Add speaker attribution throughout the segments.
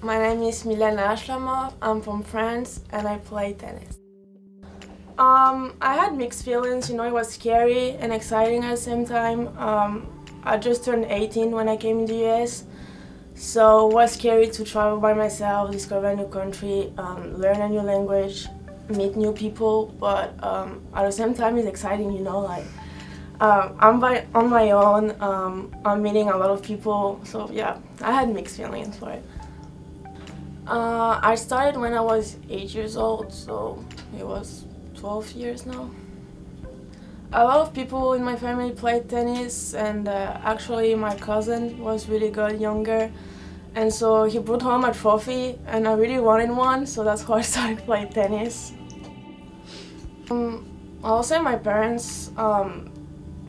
Speaker 1: My name is Milena Achlamov. I'm from France and I play tennis. Um, I had mixed feelings, you know, it was scary and exciting at the same time. Um, I just turned 18 when I came in the US, so it was scary to travel by myself, discover a new country, um, learn a new language, meet new people, but um, at the same time it's exciting, you know, like um, I'm by, on my own, um, I'm meeting a lot of people, so yeah, I had mixed feelings for it. Uh, I started when I was 8 years old, so it was 12 years now. A lot of people in my family played tennis and uh, actually my cousin was really good younger and so he brought home a trophy and I really wanted one so that's how I started playing tennis. Um, I'll say my parents, um,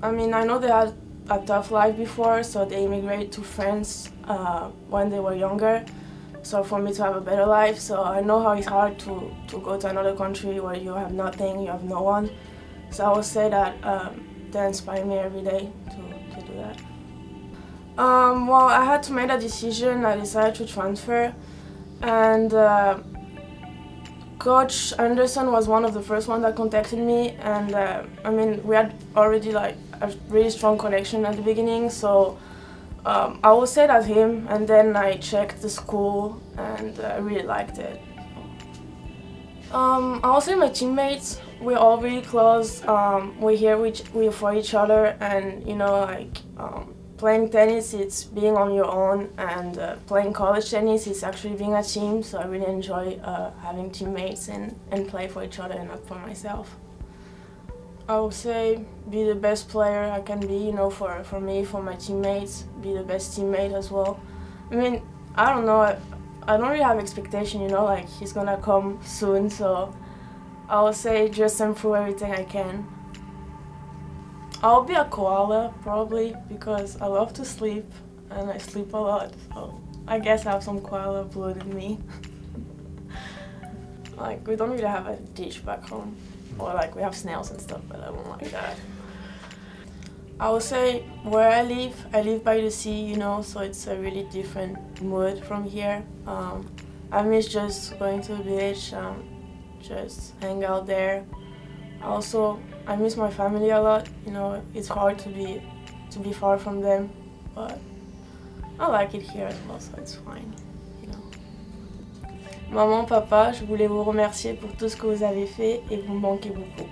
Speaker 1: I mean I know they had a tough life before so they immigrated to France uh, when they were younger so for me to have a better life. So I know how it's hard to, to go to another country where you have nothing, you have no one. So I would say that um, they inspire me every day to, to do that. Um, well, I had to make a decision. I decided to transfer, and uh, Coach Anderson was one of the first ones that contacted me. And uh, I mean, we had already like a really strong connection at the beginning, so um, I would say that him, and then I checked the school, and I really liked it. Um, I would say my teammates. We're all really close. Um, we're here with, we're for each other, and you know, like um, playing tennis, it's being on your own, and uh, playing college tennis, it's actually being a team. So I really enjoy uh, having teammates and and play for each other and not for myself. I would say be the best player I can be, you know, for, for me, for my teammates, be the best teammate as well. I mean, I don't know, I, I don't really have expectation, you know, like he's gonna come soon, so I would say just improve everything I can. I'll be a koala, probably, because I love to sleep, and I sleep a lot, so I guess I have some koala blood in me. like, we don't really have a dish back home. Or like we have snails and stuff, but I don't like that. I would say where I live, I live by the sea, you know, so it's a really different mood from here. Um, I miss just going to the beach, um, just hang out there. Also, I miss my family a lot. You know, it's hard to be to be far from them, but I like it here as well, so it's fine. Maman, papa, je voulais vous remercier pour tout ce que vous avez fait et vous me manquez beaucoup.